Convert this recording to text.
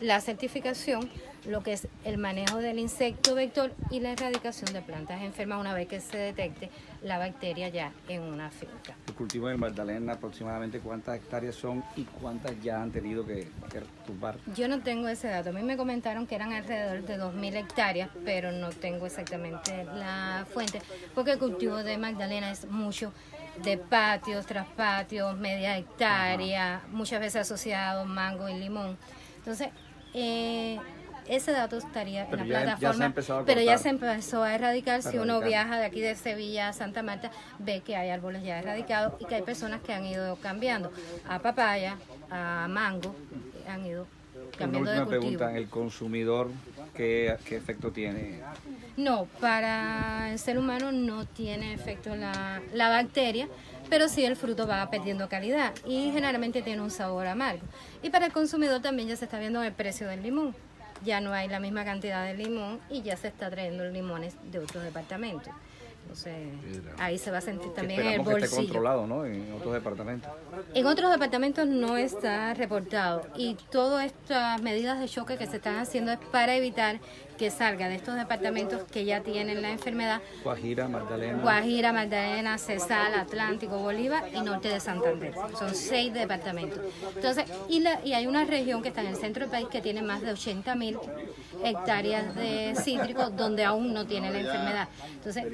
la certificación, lo que es el manejo del insecto vector y la erradicación de plantas enfermas una vez que se detecte la bacteria ya en una finca. El cultivo en Magdalena, aproximadamente cuántas hectáreas son y cuántas ya han tenido que, que tumbar. Yo no tengo ese dato. A mí me comentaron que eran alrededor de 2.000 hectáreas, pero no tengo exactamente la fuente, porque el cultivo de Magdalena es mucho de patios, tras patios, media hectárea, muchas veces asociado mango y limón. Entonces, eh, ese dato estaría Pero en ya- la ya plataforma, pero ya cortar. se empezó a erradicar. Si uno viaja de aquí de Sevilla a Santa Marta, ve que hay árboles ya erradicados y que hay personas que han ido cambiando a papaya, a mango, han ido Una cambiando de cultivo. pregunta, ¿el consumidor qué, qué efecto tiene? No, para el ser humano no tiene efecto la, la bacteria, pero sí el fruto va perdiendo calidad y generalmente tiene un sabor amargo. Y para el consumidor también ya se está viendo el precio del limón. Ya no hay la misma cantidad de limón y ya se está trayendo limones de otros departamentos. Entonces, ahí se va a sentir también el Esperamos que esté bolsillo. controlado, ¿no? En otros departamentos. En otros departamentos no está reportado y todas estas medidas de choque que se están haciendo es para evitar que salga de estos departamentos que ya tienen la enfermedad Guajira, Magdalena. Guajira, Magdalena, Cesal, Atlántico, Bolívar y norte de Santander. Son seis departamentos. Entonces, y, la- y hay una región que está en el centro del país que tiene más de 80 mil hectáreas de cítricos donde aún no tiene la enfermedad. Entonces,